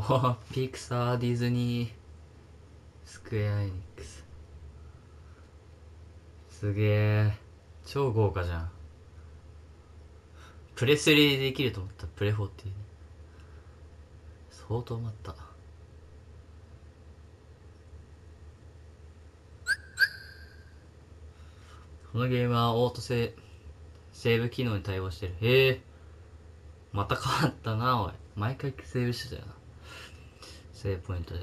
も うピクサーディズニースクエアエニックス。すげえ。超豪華じゃん。プレスリーできると思った。プレフォーっていうね。相当待った。このゲームはオートセーセーブ機能に対応してる。へえ。また変わったなおい。毎回セーブしてたよな。セーブポイントで。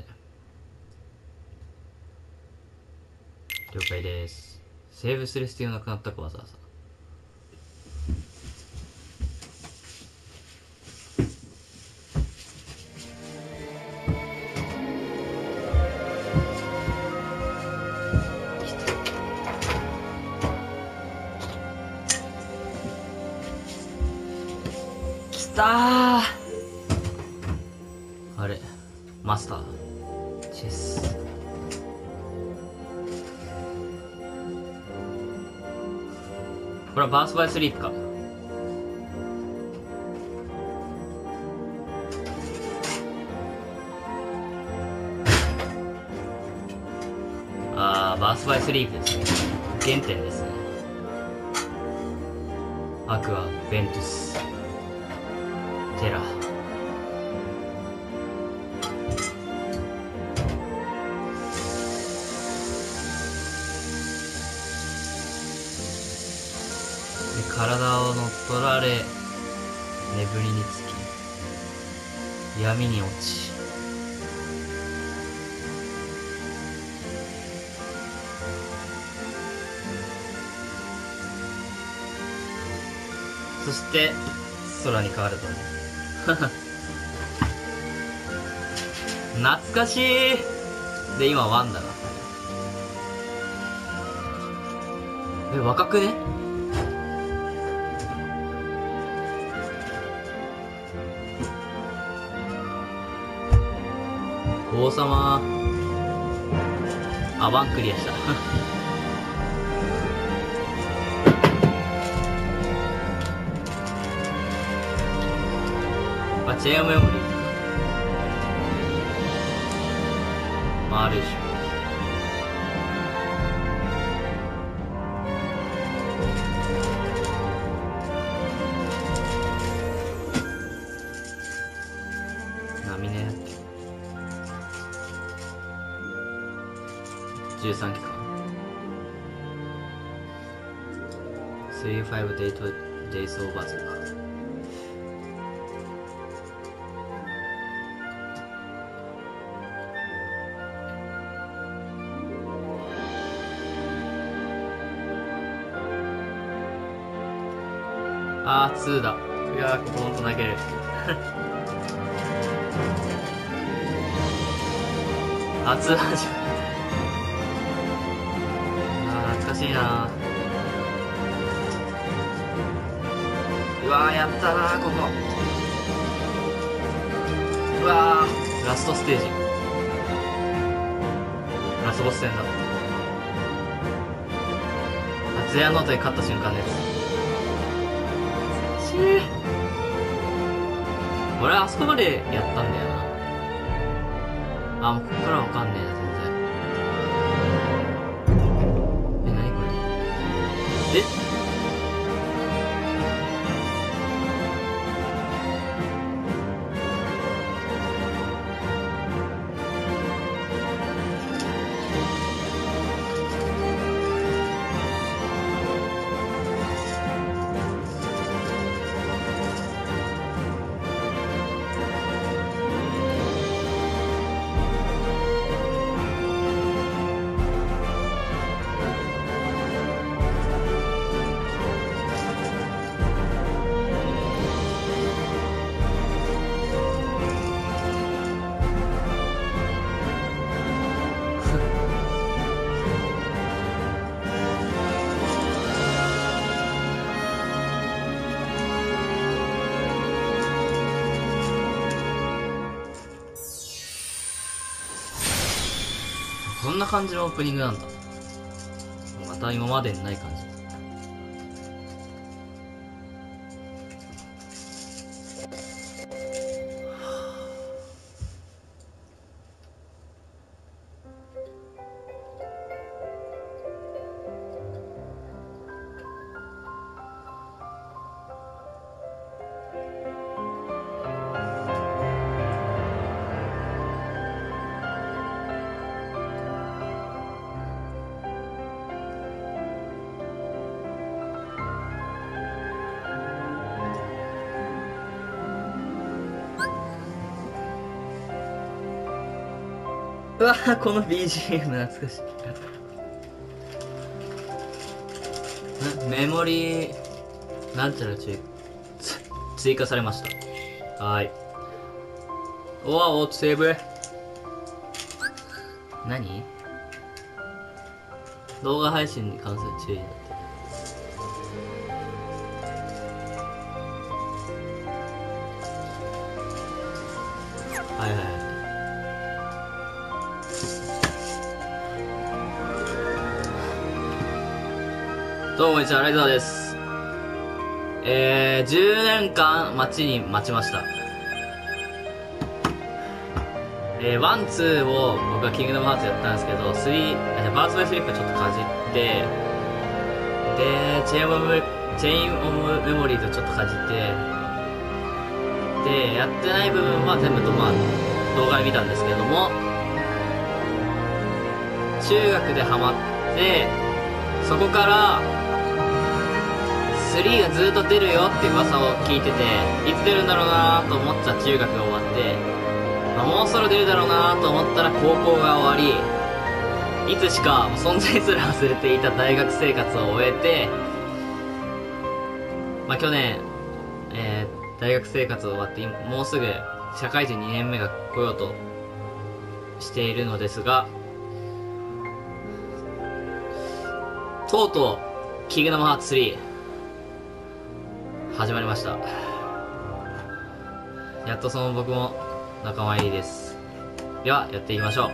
了解です。セーブする必要なくなったかわざわざ。きたー。あれスター。チェス。これはバースバイスリープか。あーバースバイスリープですね。原点ですね。アクアベントゥス。テラ。体を乗っ取られ眠りにつき闇に落ち。そして空に変わるとね。懐かしい。で今ワンだなえ若くね？王様。あワンクリアした。あチェアメモリー。回るでしょ。13期か。35デートデイズオーバーズかあー2だうわーここほんと泣ける あ2戦だ。あゼアノートに勝った瞬間ですしい俺あそこまでやったんだよな。あもうここからわかんねえなんな感じのオープニングなんだ。また今までにない感じ。うわこの BGM 懐かしい。メモリーなんちゃら追追加されました。はい。おわおセーブ。何？動画配信に関する注意だ。こんにちは、ライザーです。えー、10年間待ちに待ちました。えー、ワン、ツーを僕はキングダムハーツやったんですけど、スリー、えーバーツバイスリップちょっとかじって、で、 Chain of、Chain of Memories とちょっとかじって、で、やってない部分は全部とまあ、動画で見たんですけども、中学でハマって、そこから、3がずっと出るよって噂を聞いてて、いつ出るんだろうなと思った中学が終わって、まあもうそろ出るだろうなと思ったら高校が終わり、いつしか存在すら忘れていた大学生活を終えて、まあ去年、えー、大学生活終わって、もうすぐ社会人2年目が来ようとしているのですが、とうとう、キングダムハーツ3、始まりました。やっとその僕も仲間入りです。では、やっていきましょう。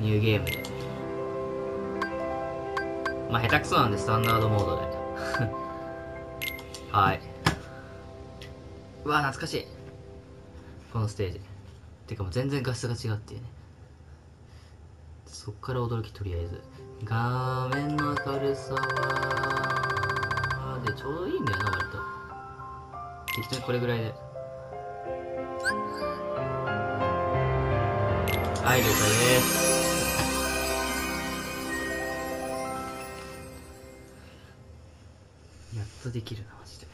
ニューゲームで。まあ、下手くそなんで、スタンダードモードで。はい。うわ、懐かしい。このステージ。てかもう全然画質が違うっていうね。そっから驚きとりあえず画面の明るさはでちょうどいいんだよな割と。適当にこれぐらいで。はい了解です。やっとできるなマジで。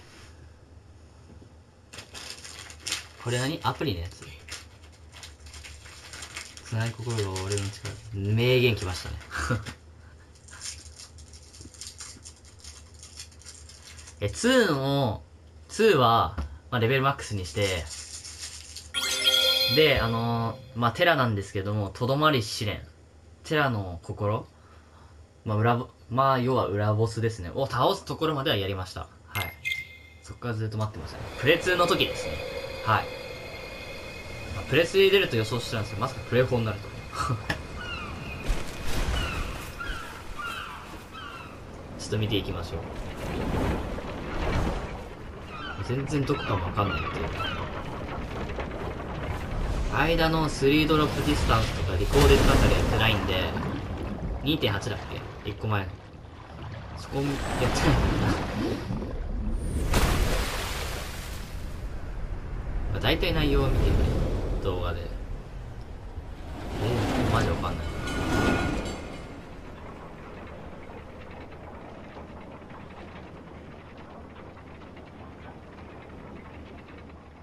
これ何アプリのやつ。つない心が俺の力。名言きましたね。え2の2は、まあ、レベルマックスにしてであのーまあテラなんですけどもとどまり試練。テラの心。まあ裏まあ要は裏ボスですね。を倒すところまではやりました。はい。そこからずっと待ってましたね。プレ2の時ですね。はい。まあプレ3で出ると予想してたんですけどまさかプレ4になると。ちょっと見ていきましょう。全然どこかもわかんないっていう。間の Dream Drop Distance とか Re:coded あたりやってないんで2.8だっけ ?1 個前の。そこやってないんだ。まあ大体内容を見てくれ動画でえー、マジわかんない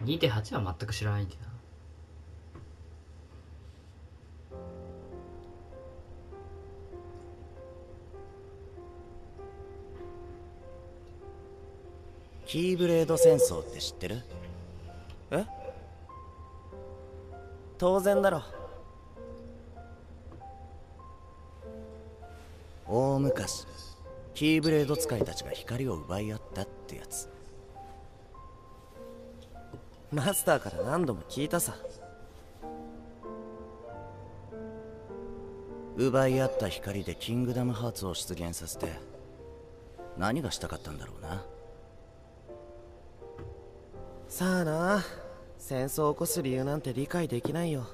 2.8は全く知らないんだよな。キーブレード戦争って知ってる？え？当然だろ。大昔キーブレード使いたちが光を奪い合ったってやつ。マスターから何度も聞いたさ。奪い合った光でキングダムハーツを出現させて何がしたかったんだろうな。さあな。戦争を起こす理由なんて理解できないよ。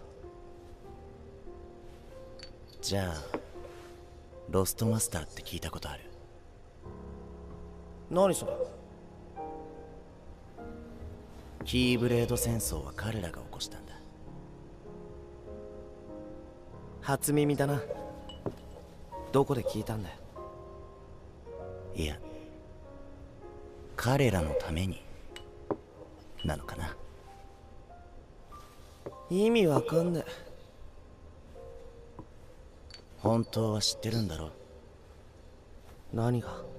じゃあロストマスターって聞いたことある？何それ？キーブレード戦争は彼らが起こしたんだ。初耳だな。どこで聞いたんだよ。いや彼らのために。なのかな。意味わかんねえ。本当は知ってるんだろ何が？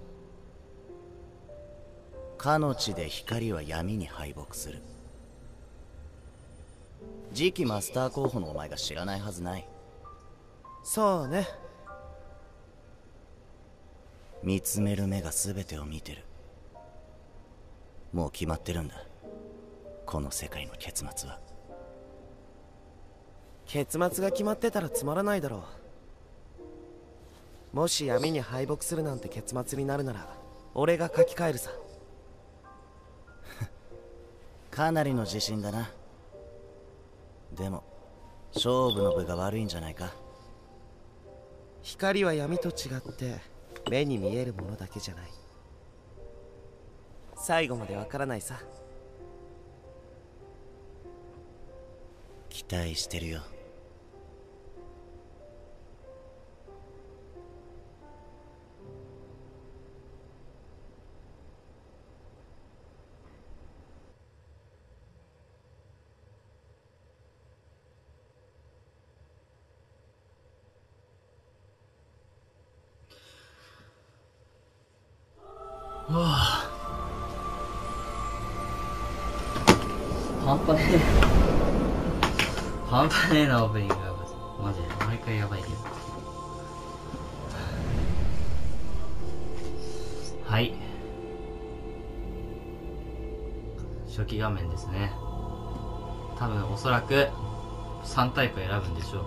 かの地で光は闇に敗北する。次期マスター候補のお前が知らないはずない。そうね。見つめる目が全てを見てる。もう決まってるんだ。この世界の結末は。結末が決まってたらつまらないだろう。もし闇に敗北するなんて結末になるなら俺が書き換えるさかなりの自信だな。でも勝負の部が悪いんじゃないか。光は闇と違って目に見えるものだけじゃない。最後までわからないさ。期待してるよ初期画面ですね。多分おそらく3タイプ選ぶんでしょう。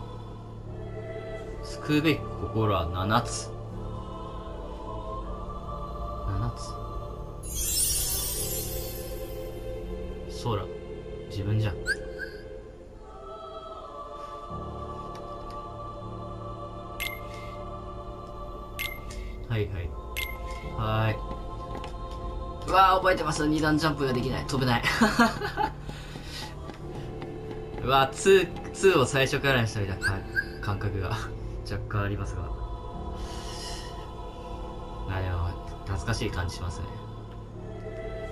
救うべき心は7つ。7つ？そうだ自分じゃん。はいはい。はい。うわー覚えてます。二段ジャンプができない。飛べない。うわー2 2を最初からにしたみたいな感覚が。若干ありますが。あでも懐かしい感じしますね。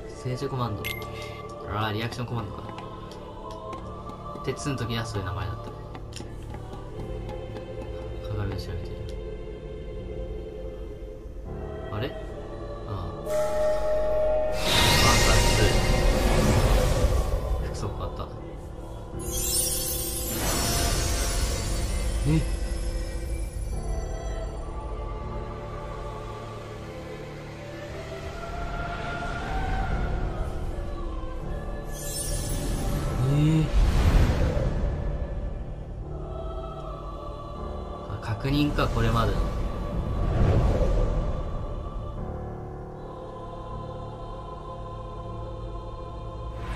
聖女コマンド。ああリアクションコマンドか。鉄の時はそういう名前だ。あ確認かこれまでの。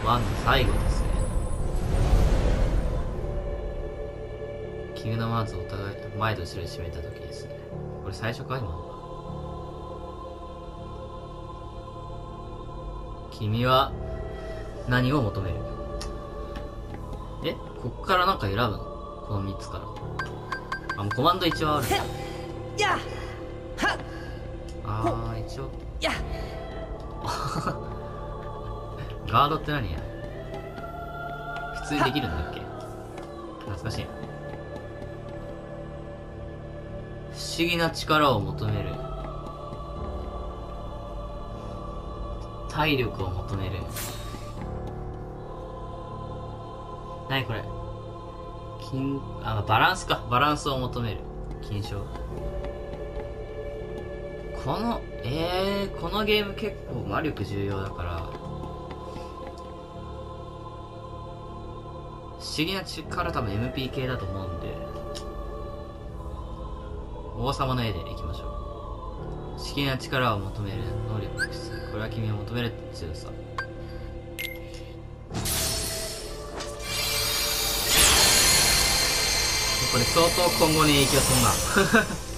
ワンの最後ですね。キングダムハーツをお互い前と後ろに締めた時ですね。これ最初か今の。君は何を求める？えこっからなんか選ぶの？この3つから。あもうコマンド一応ある。あー一応。や。ガードって何や？普通にできるんだっけ？懐かしい。な不思議な力を求める。体力を求める。何これ？金あバランスか。バランスを求める。金賞。このえー、このゲーム結構魔力重要だから。不思議な力多分 MP 系だと思うんで。王様の絵でいきましょう。不思議な力を求める能力これは君が求める強さ。これ相当今後に影響するな。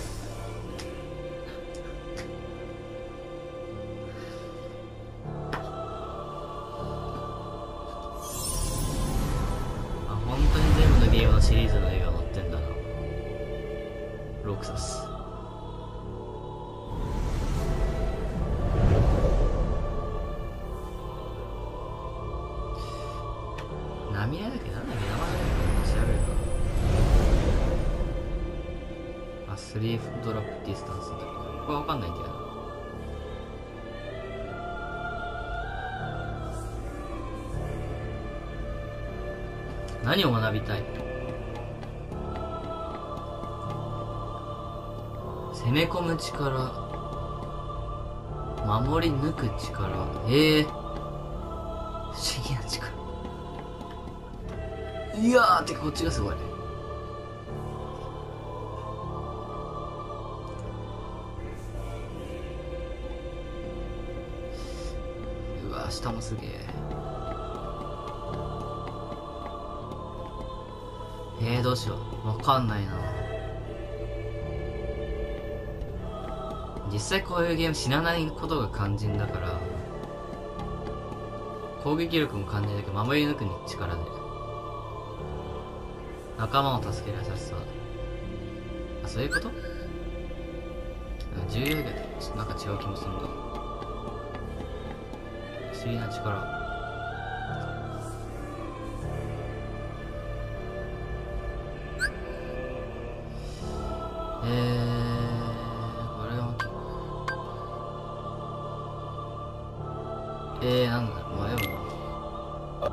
力。守り抜く力。ええ。不思議な力。いやーてこっちがすごい。うわ下もすげえ。えー、どうしよう。わかんないな。実際こういうゲーム死なないことが肝心だから攻撃力も肝心だけど守り抜くに力で。仲間を助ける優しさあそういうこと？重要以外でちょっとなんか違う気もするんだ不思議な力。こ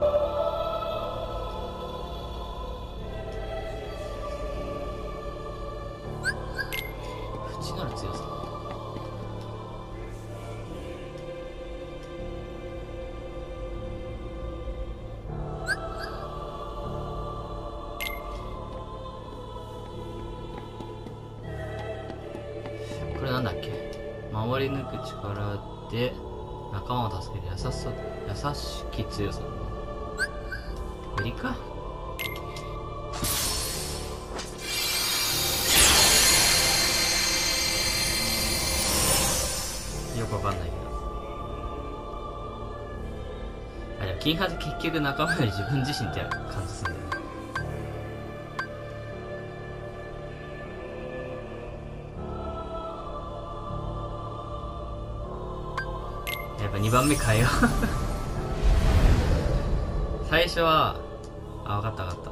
れなんだっけ？守り抜く力で仲間を助ける優しさ優しき強さ。無理か。よくわかんないけど。あでも金髪結局仲間より自分自身って感じするんだよね。やっぱ2番目変えよう。最初はあ分かった分かっ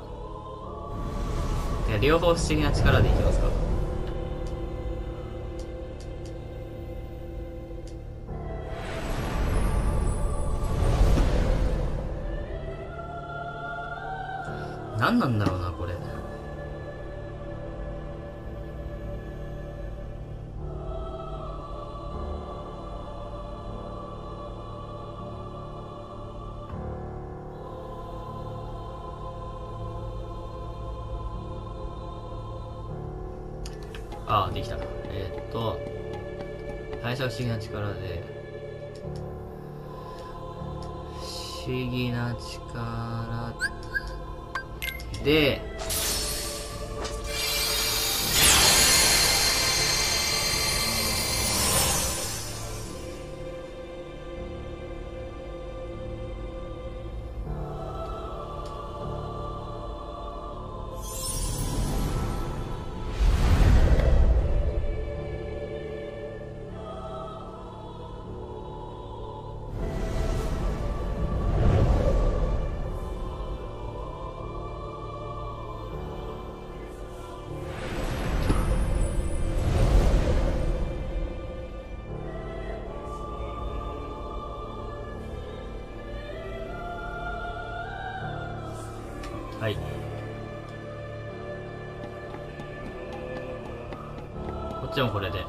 た。両方不思議な力でいきますか。何なんだろうな。力で。不思議な力で。こっちもこれで。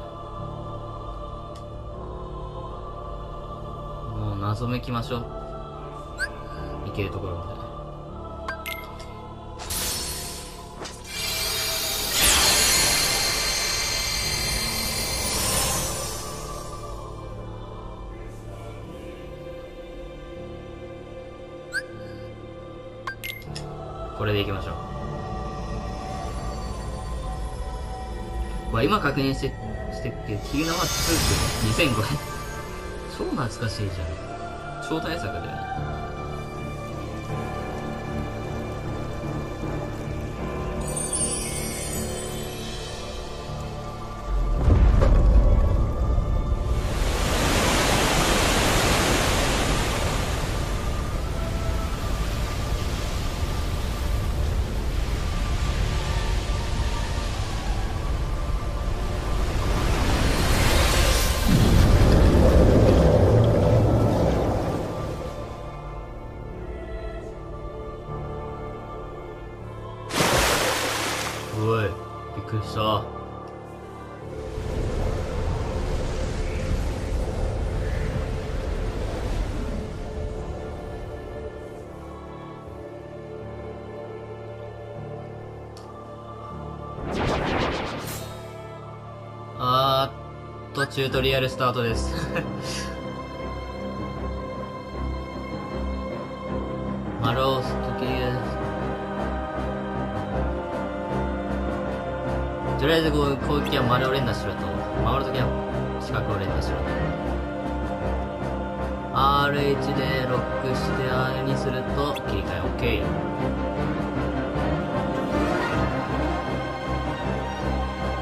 もう謎めきましょう。いけるところまで。これでいきましょう。わ、今確認して、してっけど、ヒゲナマ2って2005円。超懐かしいじゃん。超大作だよね。おい。びっくりした。あーっとチュートリアルスタートです。攻撃は丸を連打しろと回るときは四角を連打しろと。RH でロックして R にすると切り替え OK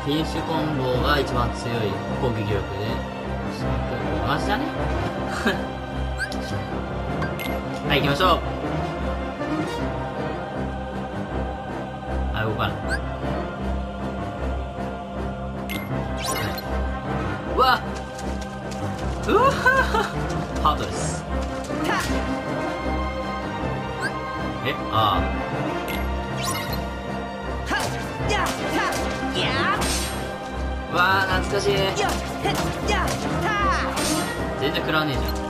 フィニッシュコンボが一番強い攻撃力で同じだね。はい行きましょう。あ動かない。うわハートです。えああわあ懐かしい。全然食らわねえじゃん。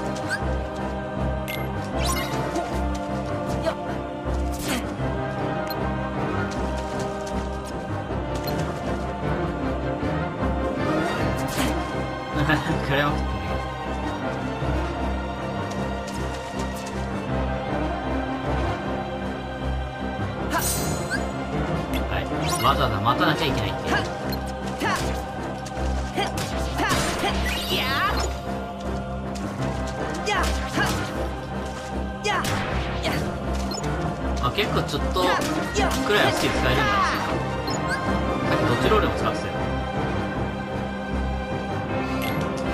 食らいまくってわざわざ待たなきゃいけない。っていうあ結構ちょっとくらいはスキル使えるんだ。さっきドッジロールも使ってたよ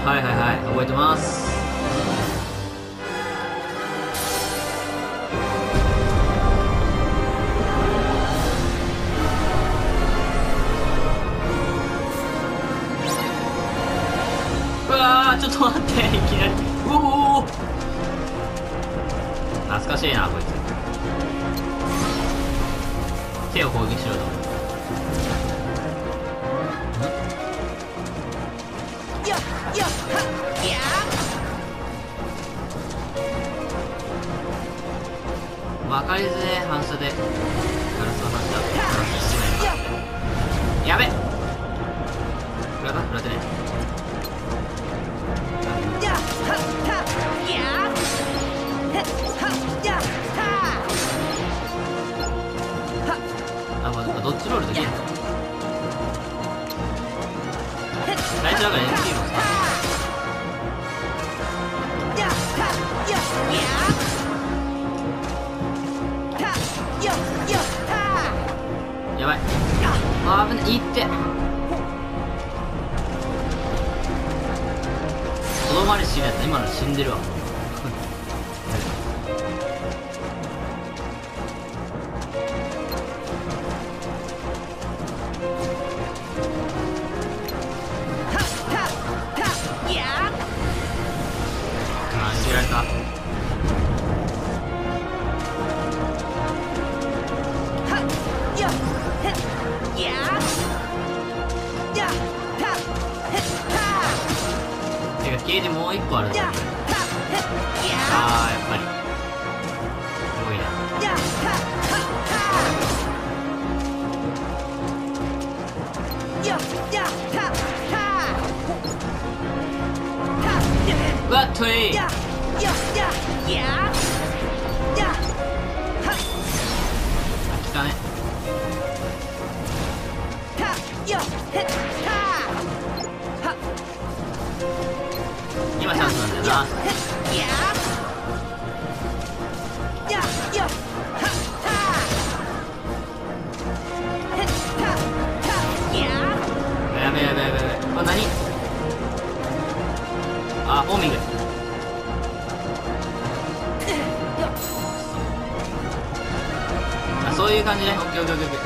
はいはいはい覚えてます。わーちょっと待っていきなりうおお懐かしいなこいつ手を攻撃しろと分かりづれ反射でガラスを反射ガラスをやべフラだフラでねあ、てかゲージもう一個あるあーやっぱり。すごいな。うわっとい来たねなやべやべやべやべこれ何あホーミングあそういう感じねオッケーオッケーオッケー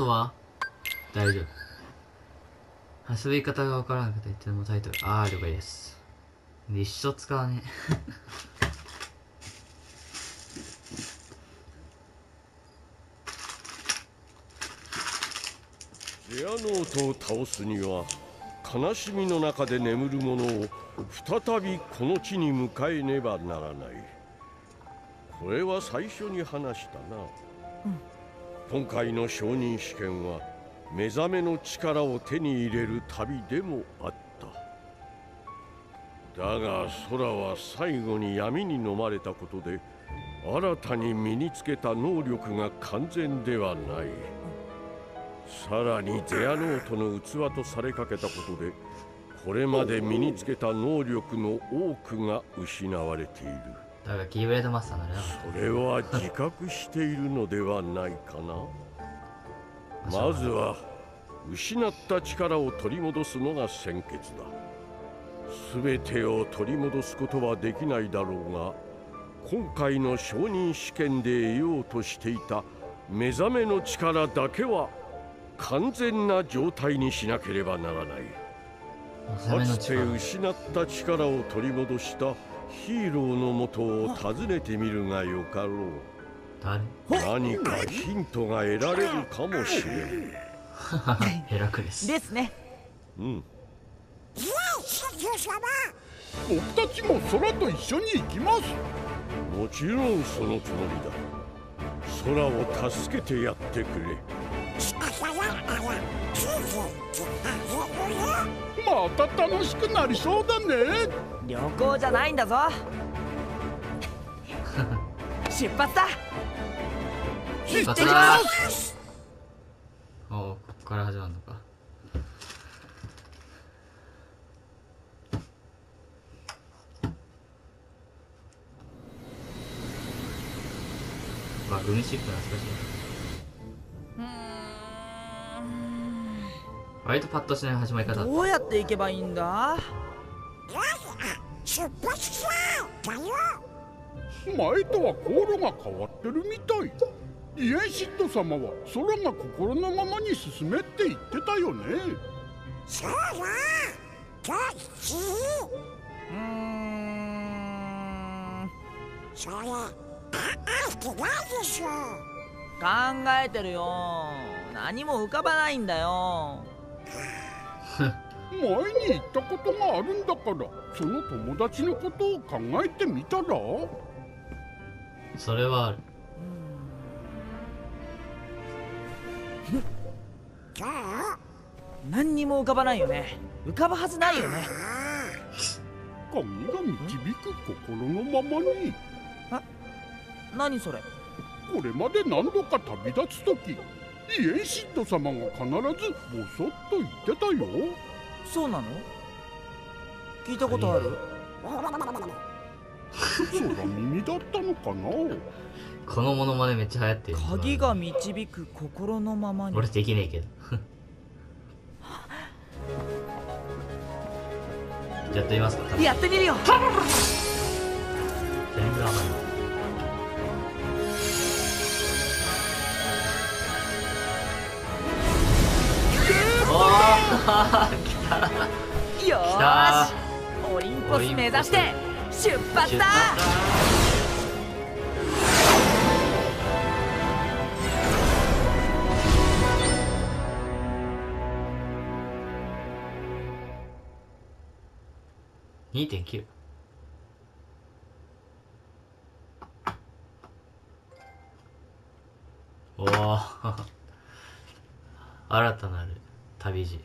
ことは？大丈夫。遊び方がわからなくて言ってもタイトル。あー了解です。一生使わねゼアノートを倒すには悲しみの中で眠る者を再びこの地に迎えねばならない。これは最初に話したな、今回の承認試験は目覚めの力を手に入れる旅でもあった。だが空は最後に闇に飲まれたことで新たに身につけた能力が完全ではない。さらにゼアノートの器とされかけたことでこれまで身につけた能力の多くが失われている。だからキーブレードマスターになるな。それは自覚しているのではないかな。まずは失った力を取り戻すのが先決だ。全てを取り戻すことはできないだろうが今回の承認試験で得ようとしていた目覚めの力だけは完全な状態にしなければならない。かつて失った力を取り戻したヒーローのもとを訪ねてみるがよかろう。誰？何かヒントが得られるかもしれん。ヘラクレス。ですね。うん。僕たちも空と一緒に行きます。もちろんそのつもりだ。空を助けてやってくれ。また楽しくなりそうだね旅行じゃないんだぞ。出発だ。出発行ってきだ。ますおここから始まるのか。まあグミシップ懐かしい割とパッとしない始まり方だった。どうやって行けばいいんだ？よしあ出発しようだよ前とは航路が変わってるみたい。イエンシット様は空が心のままに進めって言ってたよね。そうだどっちうーん。それあってないでしょ。考えてるよ。何も浮かばないんだよ。前に言ったことがあるんだからその友達のことを考えてみたら？それはある。何にも浮かばないよね。浮かぶはずないよね。鍵が導く心のままに。何それ？これまで何度か旅立つ時イエンシット様が必ずボソッと言ってたよそうなの？聞いたことある？空耳だったのかな？このモノマネめっちゃ流行ってる。鍵が導く心のままに。俺できねえけど。やってみますか。やってみるよ。全然わかんないおーよし。オリンポス目指して出発出だ発2.9おお 新たなる旅路